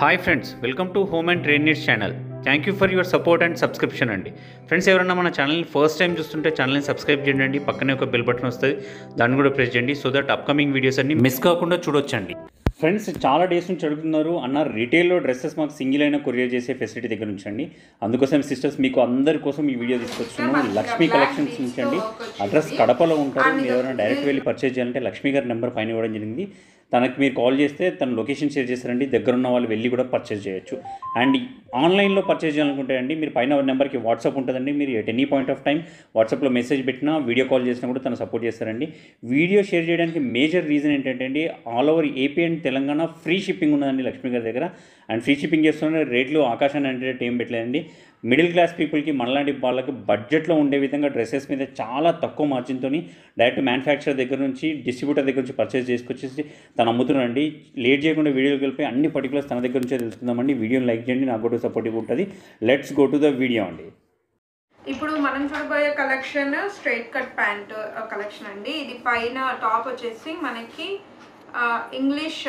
Hi friends welcome to home and trade needs channel thank you for your support and subscription అండి. Friends ఎవరైనా మన ఛానల్ని first time చూస్తుంటే ఛానల్ని subscribe చేయండి. పక్కనే ఒక బెల్ బటన్ వస్తుంది. దాన్ని కూడా ప్రెస్ చేయండి సో దట్ అప్కమింగ్ వీడియోస్ అన్ని మిస్ కాకుండా చూడొచ్చండి. ఫ్రెండ్స్ చాలా డేస్ నుంచి అడుగుతున్నారు అన్న రీటైల్లో డ్రెస్సెస్ మాకు సింగిల్ అయినా కొరియర్ చేసే ఫెసిలిటీ దగ్గర నుంచి అండి. అందుకోసం సిస్టర్స్ మీకు అందరి కోసం ఈ వీడియో తీసుకొచ్చున్నాను లక్ష్మీ కలెక్షన్స్ నుంచి అండి. అడ్రస్ కడపలో ఉంటారు. మీరు ఎవరైనా డైరెక్ట్ వెళ్ళి పర్చేజ్ చేయాలంటే లక్ష్మీ గారి నెంబర్ పైన ఇవ్వడం జరిగింది. తనకి మీరు కాల్ చేస్తే తన లొకేషన్ షేర్ చేస్తారండి. దగ్గర ఉన్న వాళ్ళు వెళ్ళి కూడా పర్చేజ్ చేయొచ్చు. అండ్ ఆన్లైన్లో పర్చేజ్ చేయాలనుకుంటే అండి మీరు పైన నెంబర్కి వాట్సాప్ ఉంటుందండి. మీరు at any point of time వాట్సాప్లో మెసేజ్ పెట్టినా వీడియో కాల్ చేసినా కూడా తను సపోర్ట్ చేస్తారండి. వీడియో షేర్ చేయడానికి మేజర్ రీజన్ ఏంటంటే అండి all over AP and Telangana free shipping ఉన్నదండి లక్ష్మీ గారి దగ్గర. అండ్ ఫ్రీ షిప్పింగ్ చేస్తున్న రేట్లు ఆకాశాన్ని అంటే ఏం పెట్టలేదండి. మిడిల్ క్లాస్ పీపుల్కి మనలాంటి వాళ్ళకి బడ్జెట్లో ఉండే విధంగా డ్రెస్సెస్ మీద చాలా తక్కువ మార్జిన్తో డైరెక్ట్ మ్యానుఫ్యాక్చర్ దగ్గర నుంచి డిస్ట్రిబ్యూటర్ దగ్గర నుంచి పర్చేస్ చేసుకొచ్చేసి తను అమ్ముతున్నాడండి లేట్ చేయకుండా వీడియోకి వెళ్ళిపోయి అన్ని పర్టికులర్స్ తన దగ్గర నుంచే తెలుసుకుందామండి. వీడియోని లైక్ చేయండి నాకు కూడా సపోర్టివ్ ఉంటుంది. Let's go to the video అండి. ఇప్పుడు మనం చూడబోయే collection straight cut pant collection అండి. ఇది పైన టాప్ వచ్చేసి మనకి ఇంగ్లీష్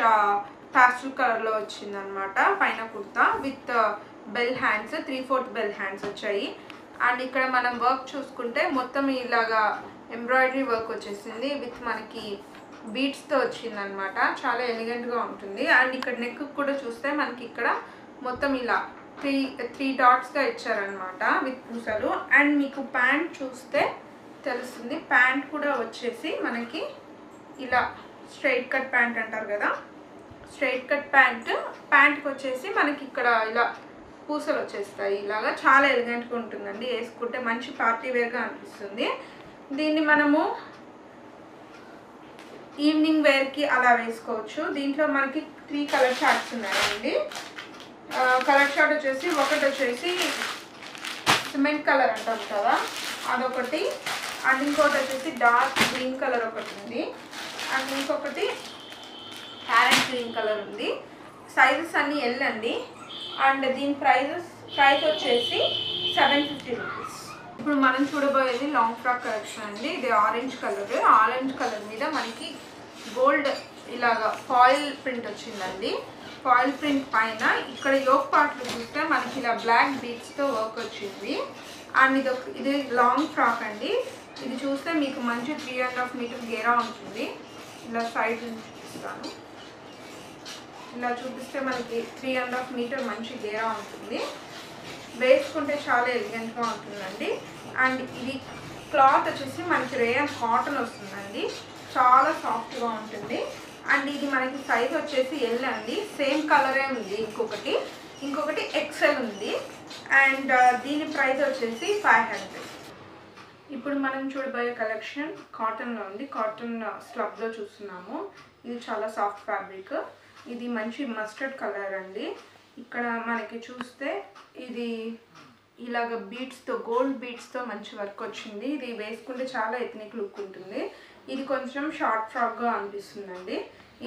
ప్యాస్టల్ కలర్లో వచ్చింది అనమాట పైన kurta with bell hands three fourth bell hands వచ్చాయి. అండ్ ఇక్కడ మనం వర్క్ చూసుకుంటే మొత్తం ఇలాగా ఎంబ్రాయిడరీ వర్క్ వచ్చేసింది విత్ మనకి బీట్స్తో వచ్చిందనమాట చాలా ఎలిగెంట్గా ఉంటుంది. అండ్ ఇక్కడ నెక్ కూడా చూస్తే మనకి ఇక్కడ మొత్తం ఇలా త్రీ త్రీ డాట్స్గా ఇచ్చారనమాట విత్ పూసలు. అండ్ మీకు ప్యాంట్ చూస్తే తెలుస్తుంది. ప్యాంట్ కూడా వచ్చేసి మనకి ఇలా స్ట్రైట్ కట్ ప్యాంట్ అంటారు కదా. స్ట్రైట్ కట్ ప్యాంట్ ప్యాంట్కి వచ్చేసి మనకి ఇక్కడ ఇలా పూసలు వచ్చేస్తాయి ఇలాగా. చాలా ఎలిగెంట్గా ఉంటుందండి. వేసుకుంటే మంచి పార్టీ వేర్గా అనిపిస్తుంది. దీన్ని మనము ఈవినింగ్ వేర్కి అలా వేసుకోవచ్చు. దీంట్లో మనకి త్రీ కలర్ షార్ట్స్ ఉన్నాయండి. కలర్ షార్ట్ వచ్చేసి ఒకటి వచ్చేసి సిమెంట్ కలర్ అంటాం కదా. అదొకటి. అండ్ ఇంకోటి వచ్చేసి డార్క్ గ్రీన్ కలర్ ఒకటి ఉంది. అండ్ ఇంకొకటి ప్యారెంట్ గ్రీన్ కలర్ ఉంది. సైజెస్ అన్నీ ఎల్ అండి. అండ్ దీని ప్రైజెస్ ప్రైస్ వచ్చేసి సెవెన్ ఫిఫ్టీ రూపీస్. ఇప్పుడు మనం చూడబోయేది లాంగ్ ఫ్రాక్ కలెక్షన్ అండి. ఇది ఆరెంజ్ కలర్ ఆరెంజ్ కలర్ మీద మనకి గోల్డ్ ఇలాగా ఫాయిల్ ప్రింట్ వచ్చిందండి. ఫాయిల్ ప్రింట్ పైన ఇక్కడ యోక్ పార్ట్లు చూస్తే మనకి ఇలా బ్లాక్ బీట్స్తో వర్క్ వచ్చింది. అండ్ ఇది ఒక ఇది లాంగ్ ఫ్రాక్ అండి. ఇది చూస్తే మీకు మంచి త్రీ అండ్ హాఫ్ మీటర్ గేరా ఉంటుంది. ఇలా సైడ్ నుంచి చూపిస్తాను ఇలా చూపిస్తే మనకి త్రీ అండ్ హాఫ్ మీటర్ మంచి గేరా ఉంటుంది. వేసుకుంటే చాలా ఎలిగెంట్గా ఉంటుందండి. అండ్ ఇది క్లాత్ వచ్చేసి మనకి రేయన్ కాటన్ వస్తుందండి. చాలా సాఫ్ట్గా ఉంటుంది. అండ్ ఇది మనకి సైజ్ వచ్చేసి ఎల్ అండి. సేమ్ కలరే ఉంది ఇంకొకటి. ఇంకొకటి ఎక్సెల్ ఉంది. అండ్ uh, దీని ప్రైస్ వచ్చేసి ఫైవ్ హండ్రెడ్ ఇప్పుడు మనం చూడబోయే కలెక్షన్ కాటన్లో ఉంది. కాటన్ స్లబ్లో uh, చూస్తున్నాము. ఇది చాలా సాఫ్ట్ ఫ్యాబ్రిక్ ఇది మంచి మస్టర్డ్ కలర్ అండి. ఇక్కడ మనకి చూస్తే ఇది ఇలాగ బీట్స్తో గోల్డ్ బీట్స్తో మంచి వర్క్ వచ్చింది. ఇది వేసుకుంటే చాలా ఎథనిక్ లుక్ ఉంటుంది. ఇది కొంచెం షార్ట్ ఫ్రాక్గా అనిపిస్తుందండి.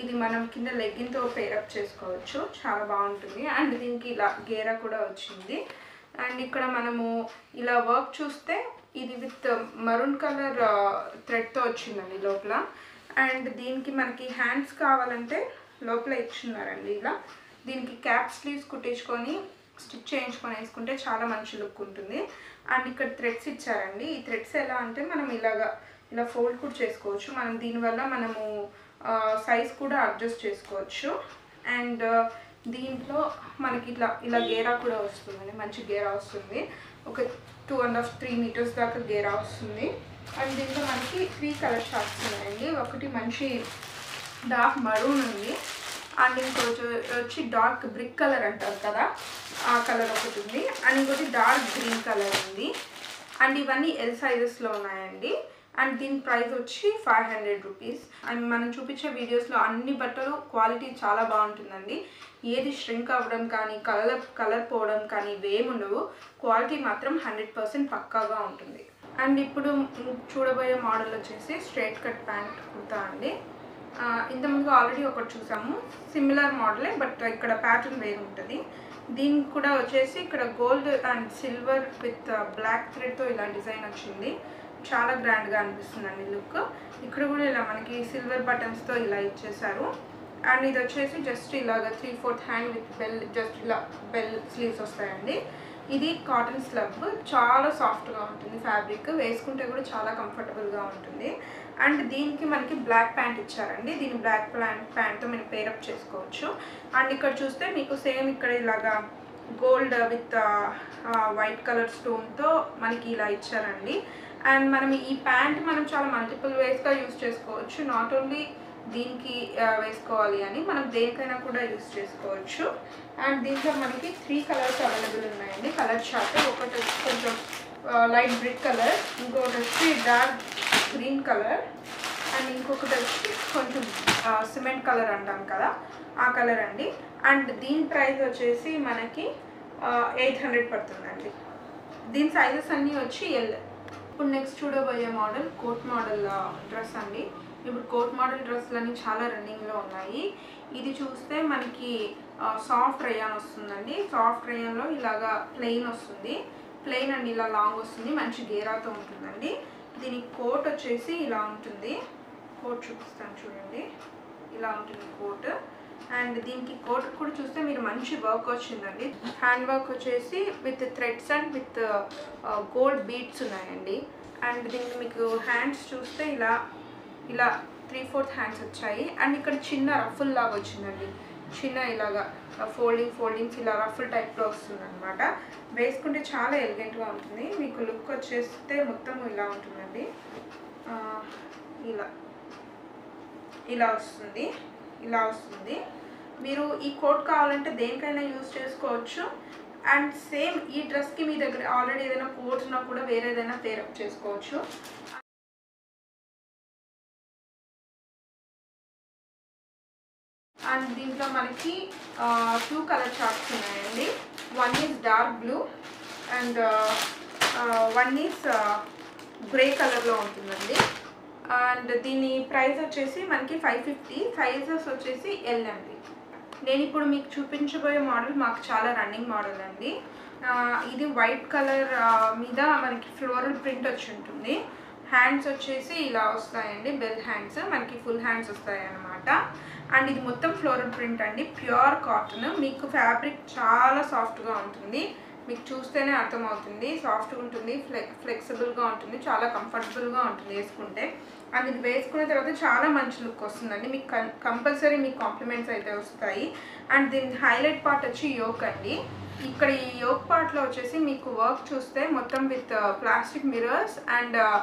ఇది మనం కింద లెగ్గిన్తో పేరప్ చేసుకోవచ్చు. చాలా బాగుంటుంది. అండ్ దీనికి ఇలా గేరా కూడా వచ్చింది. అండ్ ఇక్కడ మనము ఇలా వర్క్ చూస్తే ఇది విత్ మరూన్ కలర్ థ్రెడ్తో వచ్చిందండి లోపల. అండ్ దీనికి మనకి హ్యాండ్స్ కావాలంటే లోపల ఇచ్చున్నారండి ఇలా. దీనికి క్యాప్ స్లీవ్స్ కుట్టించుకొని స్టిచ్ చేయించుకొని వేసుకుంటే చాలా మంచి లుక్ ఉంటుంది. అండ్ ఇక్కడ థ్రెడ్స్ ఇచ్చారండి. ఈ థ్రెడ్స్ ఎలా అంటే మనం ఇలాగా ఇలా ఫోల్డ్ కూడా చేసుకోవచ్చు. మనం దీనివల్ల మనము సైజ్ కూడా అడ్జస్ట్ చేసుకోవచ్చు. అండ్ దీంట్లో మనకి ఇట్లా ఇలా గేరా కూడా వస్తుందండి. మంచి గేరా వస్తుంది. ఒక two and half three metres దాకా గేరా వస్తుంది. అండ్ దీంట్లో మనకి త్రీ కలర్ షార్ట్స్ ఉన్నాయండి. ఒకటి మంచి డార్క్ మరూన్ ఉంది. అండ్ ఇంకోటి వచ్చి డార్క్ బ్రిక్ కలర్ అంటారు కదా ఆ కలర్ ఒకటి ఉంది. అండ్ ఇంకోటి డార్క్ గ్రీన్ కలర్ ఉంది. అండ్ ఇవన్నీ ఎల్ సైజెస్లో ఉన్నాయండి. అండ్ దీని ప్రైస్ వచ్చి ఫైవ్ హండ్రెడ్ రూపీస్. అండ్ మనం చూపించే వీడియోస్లో అన్ని బట్టలు క్వాలిటీ చాలా బాగుంటుందండి. ఏది ష్రింక్ అవ్వడం కానీ కలర్ కలర్ పోవడం కానీ ఇవేమి ఉండవు క్వాలిటీ మాత్రం హండ్రెడ్ పర్సెంట్ పక్కాగా ఉంటుంది. అండ్ ఇప్పుడు చూడబోయే మోడల్ వచ్చేసి స్ట్రైట్ కట్ ప్యాంట్ కుర్తా అండి. ఇంతకుముందు ఆల్రెడీ ఒకటి చూసాము. సిమిలర్ మోడలే బట్ ఇక్కడ ప్యాటర్న్ వేరు ఉంటుంది. దీనికి కూడా వచ్చేసి ఇక్కడ gold and silver with black థ్రెడ్తో ఇలా డిజైన్ వచ్చింది. చాలా గ్రాండ్గా అనిపిస్తుందండి లుక్ ఇక్కడ కూడా ఇలా మనకి సిల్వర్ బటన్స్తో ఇలా ఇచ్చేసారు అండ్ ఇది వచ్చేసి జస్ట్ ఇలాగ three fourth hand with bell just ఇలా బెల్ స్లీవ్స్ వస్తాయండి. ఇది కాటన్ స్లబ్ చాలా సాఫ్ట్గా ఉంటుంది ఫ్యాబ్రిక్ వేసుకుంటే కూడా చాలా కంఫర్టబుల్గా ఉంటుంది. అండ్ దీనికి మనకి బ్లాక్ ప్యాంట్ ఇచ్చారండి. దీని బ్లాక్ ప్యాంట్ ప్యాంట్తో మీరు పేరప్ చేసుకోవచ్చు. అండ్ ఇక్కడ చూస్తే మీకు సేమ్ ఇక్కడ ఇలాగా గోల్డ్ విత్ వైట్ కలర్ స్టోన్తో మనకి ఇలా ఇచ్చారండి. అండ్ మనం ఈ ప్యాంట్ మనం చాలా మల్టిపుల్ వేస్గా యూస్ చేసుకోవచ్చు. నాట్ ఓన్లీ దీనికి వేసుకోవాలి అని మనం దేనికైనా కూడా యూస్ చేసుకోవచ్చు. అండ్ దీంట్లో మనకి త్రీ కలర్స్ అవైలబుల్ ఉన్నాయండి. కలర్ షార్ట్ ఒకటి వచ్చి కొంచెం లైట్ బ్రిక్ కలర్ ఇంకొకటి వచ్చి డార్క్ గ్రీన్ కలర్ అండ్ ఇంకొకటి వచ్చి కొంచెం సిమెంట్ కలర్ అంటాం కదా ఆ కలర్ అండి. అండ్ దీని ప్రైస్ వచ్చేసి మనకి ఎయిట్ హండ్రెడ్ పడుతుందండి. దీని సైజెస్ అన్నీ వచ్చి ఎల్ ఇప్పుడు నెక్స్ట్ చూడబోయే మోడల్ కోట్ మోడల్ డ్రెస్ అండి. ఇప్పుడు కోట్ మోడల్ డ్రెస్లన్నీ చాలా రన్నింగ్లో ఉన్నాయి. ఇది చూస్తే మనకి సాఫ్ట్ రయాన్ వస్తుందండి. సాఫ్ట్ రయాన్లో ఇలాగా ప్లెయిన్ వస్తుంది. ప్లెయిన్ అండ్ ఇలా లాంగ్ వస్తుంది. మంచి గేరాతో ఉంటుందండి. దీని కోట్ వచ్చేసి ఇలా ఉంటుంది. కోట్ చూపిస్తాను చూడండి. ఇలా ఉంటుంది కోట్. అండ్ దీనికి కోట్ కూడా చూస్తే మీరు మంచి వర్క్ వచ్చిందండి. హ్యాండ్ వర్క్ వచ్చేసి with threads and with gold beads ఉన్నాయండి. అండ్ దీనికి మీకు హ్యాండ్స్ చూస్తే ఇలా ఇలా త్రీ ఫోర్త్ హ్యాండ్స్ వచ్చాయి. అండ్ ఇక్కడ చిన్న రఫుల్ లాగా వచ్చిందండి. చిన్న ఇలాగా ఫోల్డింగ్ ఫోల్డింగ్స్ ఇలా రఫుల్ టైప్లో వస్తుంది అనమాట వేసుకుంటే చాలా ఎలిగెంట్గా ఉంటుంది. మీకు లుక్ వచ్చేస్తే మొత్తం ఇలా ఉంటుందండి. ఇలా ఇలా వస్తుంది ఇలా వస్తుంది. మీరు ఈ కోట్ కావాలంటే దేనికైనా యూజ్ చేసుకోవచ్చు. అండ్ సేమ్ ఈ డ్రెస్కి మీ దగ్గర ఆల్రెడీ ఏదైనా కోట్ ఉన్నా కూడా వేరే ఏదైనా పేరప్ చేసుకోవచ్చు. అండ్ దీంట్లో మనకి టూ కలర్ చార్ట్స్ ఉన్నాయండి. One is dark blue and one is grey కలర్లో ఉంటుందండి. అండ్ దీని ప్రైస్ వచ్చేసి మనకి ఫైవ్ ఫిఫ్టీ సైజెస్ వచ్చేసి ఎల్ అండి నేను ఇప్పుడు మీకు చూపించబోయే మోడల్ మాకు చాలా రన్నింగ్ మోడల్ అండి. ఇది వైట్ కలర్ మీద మనకి ఫ్లోరల్ ప్రింట్ వచ్చి ఉంటుంది. హ్యాండ్స్ వచ్చేసి ఇలా వస్తాయండి. బెల్ హ్యాండ్స్ మనకి ఫుల్ హ్యాండ్స్ వస్తాయి అన్నమాట అండ్ ఇది మొత్తం ఫ్లోరల్ ప్రింట్ అండి. Pure cotton. మీకు ఫ్యాబ్రిక్ చాలా సాఫ్ట్గా ఉంటుంది. మీకు చూస్తేనే అర్థమవుతుంది. సాఫ్ట్గా ఉంటుంది ఫ్లెక్ ఫ్లెక్సిబుల్గా ఉంటుంది చాలా కంఫర్టబుల్గా ఉంటుంది వేసుకుంటే. అండ్ ఇది వేసుకున్న తర్వాత చాలా మంచి లుక్ వస్తుందండి. మీకు కంపల్సరీ మీకు కాంప్లిమెంట్స్ అయితే వస్తాయి. అండ్ దీని హైలైట్ పార్ట్ వచ్చి యోక్ అండి. ఇక్కడ ఈ యోక్ పార్ట్లో వచ్చేసి మీకు వర్క్ చూస్తే మొత్తం with uh, plastic mirrors and uh,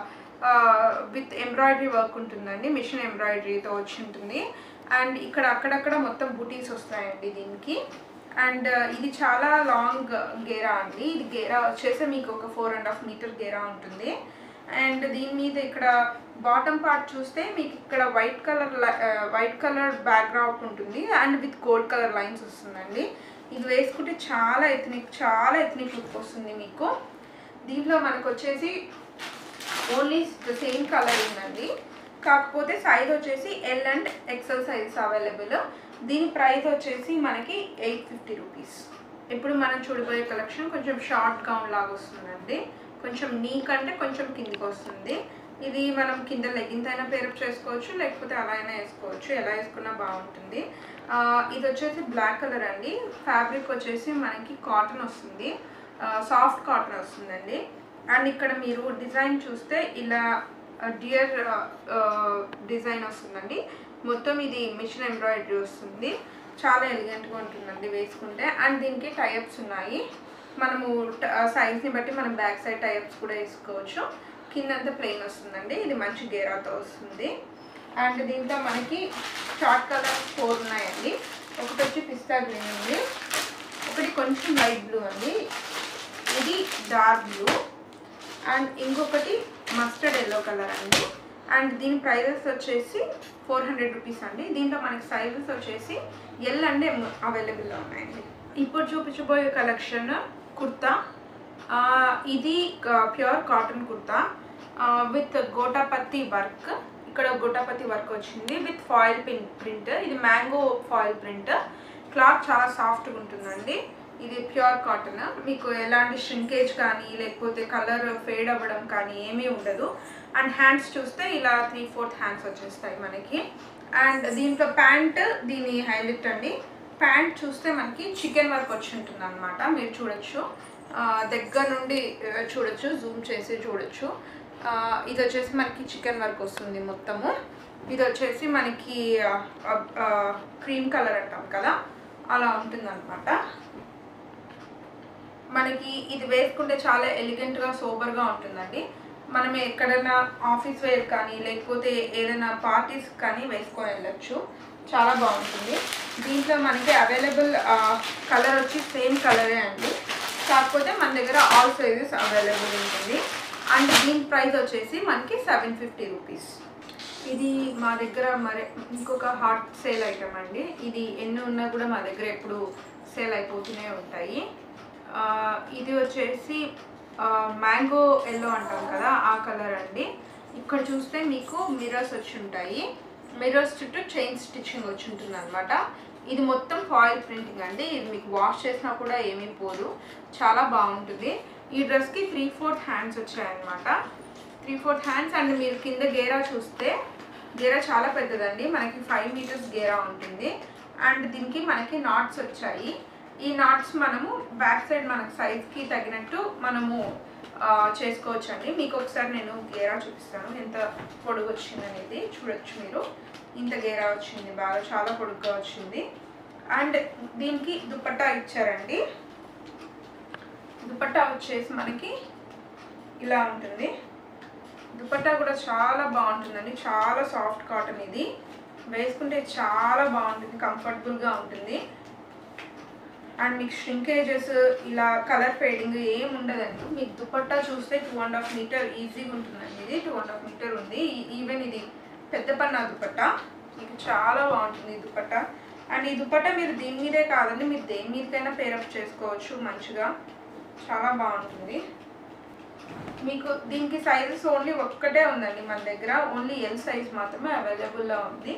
uh, with embroidery work ఉంటుందండి. మిషన్ ఎంబ్రాయిడరీతో వచ్చి ఉంటుంది. అండ్ ఇక్కడ అక్కడక్కడ మొత్తం బుటీస్ వస్తాయండి దీనికి. అండ్ uh, ఇది చాలా లాంగ్ గేరా అండి. ఇది గేరా వచ్చేసి మీకు ఒక ఫోర్ అండ్ హాఫ్ మీటర్ గేరా ఉంటుంది. అండ్ దీని మీద ఇక్కడ బాటమ్ పార్ట్ చూస్తే మీకు ఇక్కడ white colour uh, white colour background ఉంటుంది. And with gold colour lines వస్తుందండి. ఇది వేసుకుంటే చాలా ఎథనిక్ చాలా ఎథనిక్ లుక్ వస్తుంది మీకు. దీంట్లో మనకు వచ్చేసి ఓన్లీ ద సేమ్ కలర్ ఉందండి. కాకపోతే సైజ్ వచ్చేసి L and XL size available దీని ప్రైస్ వచ్చేసి మనకి ఎయిట్ ఫిఫ్టీ రూపీస్ ఇప్పుడు మనం చూడబోయే కలెక్షన్ కొంచెం షార్ట్ గౌన్ లాగా వస్తుందండి. కొంచెం నీ కంటే కొంచెం కిందికి వస్తుంది. ఇది మనం కింద లెగ్గింగ్స్ అయినా పేరప్ చేసుకోవచ్చు లేకపోతే అలా అయినా వేసుకోవచ్చు. ఎలా వేసుకున్నా బాగుంటుంది. ఇది వచ్చేసి బ్లాక్ కలర్ అండి. ఫ్యాబ్రిక్ వచ్చేసి మనకి కాటన్ వస్తుంది. సాఫ్ట్ కాటన్ వస్తుందండి. అండ్ ఇక్కడ మీరు డిజైన్ చూస్తే ఇలా డియర్ డిజైన్ వస్తుందండి. మొత్తం ఇది మిషన్ ఎంబ్రాయిడరీ వస్తుంది. చాలా ఎలిగెంట్గా ఉంటుందండి వేసుకుంటే. అండ్ దీనికి టైప్స్ ఉన్నాయి. మనము సైజ్ని బట్టి మనం బ్యాక్ సైడ్ టైప్స్ కూడా వేసుకోవచ్చు. కిందంతా ప్లెయిన్ వస్తుందండి. ఇది మంచి గేరాతో వస్తుంది. అండ్ దీంతో మనకి షార్ట్ కలర్ ఫోర్ ఉన్నాయండి. ఒకటి వచ్చి పిస్తా గ్రీన్ ఉంది. ఒకటి కొంచెం లైట్ బ్లూ అండి. ఇది డార్క్ బ్లూ. అండ్ ఇంకొకటి మస్టర్డ్ ఎల్లో కలర్ అండి. అండ్ దీని ప్రైజెస్ వచ్చేసి ఫోర్ హండ్రెడ్ రూపీస్ అండి. దీంట్లో మనకి సైజెస్ వచ్చేసి ఎల్ అండ్ ఎమ్ అవైలబుల్లో ఉన్నాయండి. ఇప్పుడు చూపించబోయే కలెక్షన్ కుర్తా. ఇది pure cotton kurta with gota patti work. ఇక్కడ గోటాపత్తి వర్క్ వచ్చింది విత్ ఫాయిల్ పిన్ ప్రింట్. ఇది మ్యాంగో ఫాయిల్ ప్రింట్. క్లాత్ చాలా సాఫ్ట్గా ఉంటుందండి. ఇది ప్యూర్ కాటన్. మీకు ఎలాంటి షింకేజ్ కానీ లేకపోతే కలర్ ఫేడ్ అవ్వడం కానీ ఏమీ ఉండదు. అండ్ హ్యాండ్స్ చూస్తే ఇలా త్రీ ఫోర్త్ హ్యాండ్స్ వచ్చేస్తాయి మనకి. అండ్ దీంట్లో ప్యాంట్ దీని హైలైట్ అండి. ప్యాంట్ చూస్తే మనకి చికెన్ వర్క్ వచ్చి ఉంటుంది అనమాట మీరు చూడొచ్చు. దగ్గర నుండి చూడొచ్చు. జూమ్ చేసి చూడొచ్చు. ఇది వచ్చేసి మనకి చికెన్ వర్క్ వస్తుంది మొత్తము. ఇది వచ్చేసి మనకి క్రీమ్ కలర్ అంటాం కదా. అలా ఉంటుంది మనకి ఇది వేసుకుంటే చాలా ఎలిగెంట్గా సోబర్గా ఉంటుందండి. మనం ఎక్కడైనా ఆఫీస్ వేర్ కానీ లేకపోతే ఏదైనా పార్టీస్ కానీ వేసుకొని వెళ్ళొచ్చు. చాలా బాగుంటుంది. దీంట్లో మనకి అవైలబుల్ కలర్ వచ్చి సేమ్ కలరే అండి. కాకపోతే మన దగ్గర ఆల్ సైజెస్ అవైలబుల్ ఉంటుంది. అండ్ దీని ప్రైస్ వచ్చేసి మనకి సెవెన్ ఫిఫ్టీ రూపీస్ ఇది మా దగ్గర మరి ఇంకొక హాట్ సేల్ ఐటమ్ అండి. ఇది ఎన్ని ఉన్నా కూడా మా దగ్గర ఎప్పుడు సేల్ అయిపోతూనే ఉంటాయి. ఇది వచ్చేసి మ్యాంగో ఎల్లో అంటాం కదా ఆ కలర్ అండి. ఇక్కడ చూస్తే మీకు మిర్రర్స్ వచ్చి ఉంటాయి. మిర్రర్స్ చుట్టూ చైన్ స్టిచ్చింగ్ వచ్చి ఉంటుంది అనమాట ఇది మొత్తం ఫాయిల్ ప్రింటింగ్ అండి. ఇది మీకు వాష్ చేసినా కూడా ఏమీ పోదు. చాలా బాగుంటుంది. ఈ డ్రెస్కి త్రీ ఫోర్త్ హ్యాండ్స్ వచ్చాయన్నమాట. త్రీ ఫోర్త్ హ్యాండ్స్ అండ్ మీరు కింద గేరా చూస్తే గేరా చాలా పెద్దదండి. మనకి ఫైవ్ మీటర్స్ గేరా ఉంటుంది. అండ్ దీనికి మనకి నాట్స్ వచ్చాయి. ఈ నాట్స్ మనము బ్యాక్ సైడ్ మనకు సైజ్కి తగినట్టు మనము చేసుకోవచ్చు అండి మీకు ఒకసారి నేను గేరా చూపిస్తాను. ఎంత పొడుగు వచ్చింది అనేది చూడొచ్చు మీరు. ఇంత గేరా వచ్చింది బాగా చాలా పొడుగ్గా వచ్చింది. అండ్ దీనికి దుపట్టా ఇచ్చారండి. దుపట్టా వచ్చేసి మనకి ఇలా ఉంటుంది. దుపట్టా కూడా చాలా బాగుంటుందండి. చాలా సాఫ్ట్ కాటన్ ఇది. వేసుకుంటే చాలా బాగుంటుంది కంఫర్టబుల్గా ఉంటుంది. అండ్ మీకు ష్రింకేజెస్ ఇలా కలర్ ఫేడింగ్ ఏం ఉండదండి. మీకు దుపట్టా చూస్తే టూ అండ్ హాఫ్ మీటర్ ఈజీగా ఉంటుందండి ఇది. టూ అండ్ హాఫ్ మీటర్ ఉంది. ఈవెన్ ఇది పెద్ద పన్నా దుపట్టా. మీకు చాలా బాగుంటుంది ఈ దుపట్టా. అండ్ ఈ దుపట్టా మీరు దీని మీదే కాదండి మీరు దేని మీదకైనా పేరప్ చేసుకోవచ్చు మంచిగా. చాలా బాగుంటుంది. మీకు దీనికి సైజెస్ ఓన్లీ ఒక్కటే ఉందండి మన దగ్గర. ఓన్లీ ఎల్ సైజ్ మాత్రమే అవైలబుల్లో ఉంది.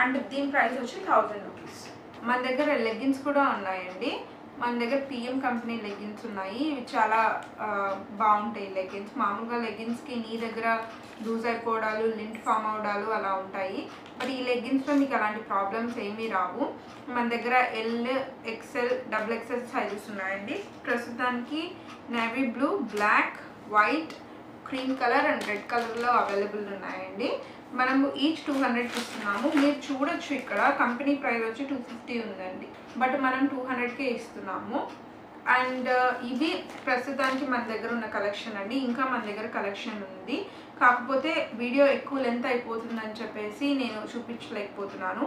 అండ్ దీని ప్రైస్ వచ్చి థౌజండ్ రూపీస్ మన దగ్గర లెగ్గిన్స్ కూడా ఉన్నాయండి. మన దగ్గర పిఎం కంపెనీ లెగ్గిన్స్ ఉన్నాయి. ఇవి చాలా బాగుంటాయి లెగ్గిన్స్. మామూలుగా లెగ్గిన్స్కి నీ దగ్గర లూజ్ అయిపోవడాలు లింట్ ఫామ్ అవడాలు అలా ఉంటాయి. బట్ ఈ లెగ్గిన్స్లో మీకు అలాంటి ప్రాబ్లమ్స్ ఏమీ రావు. మన దగ్గర L XL double XL sizes ఉన్నాయండి. ప్రస్తుతానికి navy blue black white cream colour and red కలర్లో అవైలబుల్ ఉన్నాయండి. మనము ఈచ్ టూ హండ్రెడ్కి ఇస్తున్నాము. మీరు చూడొచ్చు ఇక్కడ కంపెనీ ప్రైస్ వచ్చి టూ ఫిఫ్టీ ఉందండి. బట్ మనం టూ హండ్రెడ్కే ఇస్తున్నాము. అండ్ uh, ఇవి ప్రస్తుతానికి మన దగ్గర ఉన్న కలెక్షన్ అండి. ఇంకా మన దగ్గర కలెక్షన్ ఉంది. కాకపోతే వీడియో ఎక్కువ లెంత్ అయిపోతుందని చెప్పేసి నేను చూపించలేకపోతున్నాను.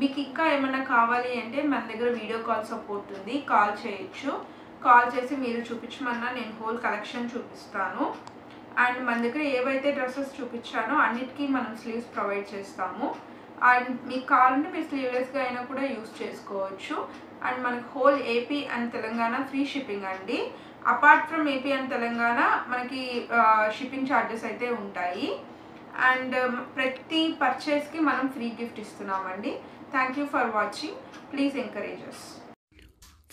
మీకు ఇంకా ఏమైనా కావాలి అంటే మన దగ్గర వీడియో కాల్ సపోర్ట్ ఉంది. కాల్ చేయొచ్చు. కాల్ చేసి మీరు చూపించమన్నా నేను హోల్ కలెక్షన్ చూపిస్తాను. అండ్ మన దగ్గర ఏవైతే డ్రెస్సెస్ చూపించానో అన్నిటికీ మనం స్లీవ్స్ ప్రొవైడ్ చేస్తాము. అండ్ మీకు కావాలంటే మీరు స్లీవ్లెస్గా అయినా కూడా యూస్ చేసుకోవచ్చు. అండ్ మనకు whole AP and Telangana free shipping అండి. Apart from AP and Telangana మనకి షిప్పింగ్ ఛార్జెస్ అయితే ఉంటాయి. అండ్ ప్రతి పర్చేస్కి మనం ఫ్రీ గిఫ్ట్ ఇస్తున్నామండి. Thank you for watching. Please encourages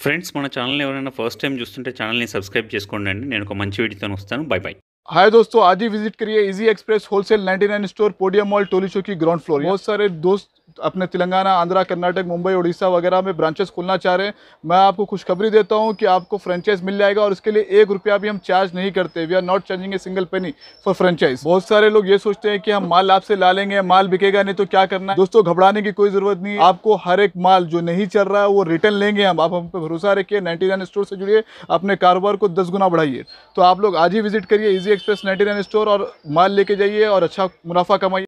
friends మన ఛానల్ ఎవరైనా ఫస్ట్ టైం చూస్తుంటే ఛానల్ని సబ్స్క్రైబ్ చేసుకోండి అండి. నేను ఒక మంచి వీడియోతో వస్తాను. By by. हाय दोस्तों, आज ही विज़िट करिए easy express wholesale 99 store podium mall Toli Chowki ground floor बहुत सारे दोस्त अपने तेलंगाना, आंध्रा, कर्नाटक, मुंबई उड़ीसा वगैरह में ब्रांचेस खोलना चाह रहे हैं। मैं आपको खुशखबरी देता हूँ कि आपको फ्रेंचाइज मिल जाएगा और इसके लिए एक रुपया भी हम चार्ज नहीं करते। We are not charging a single penny for franchise बहुत सारे लोग ये सोचते हैं कि हम माल आपसे ला लेंगे, माल बिकेगा नहीं तो क्या करना है? दोस्तों, घबराने की कोई ज़रूरत नहीं। आपको हर एक माल जो नहीं चल रहा है, वो रिटर्न लेंगे हम। आप हम पे भरोसा रखिए 99 स्टोर से जुड़िए, अपने कारोबार को दस गुना बढ़ाइए। तो आप लोग आज ही विज़िट करिए इजी एक्सप्रेस 99 स्टोर और माल लेके जाइए और अच्छा मुनाफा कमाइए।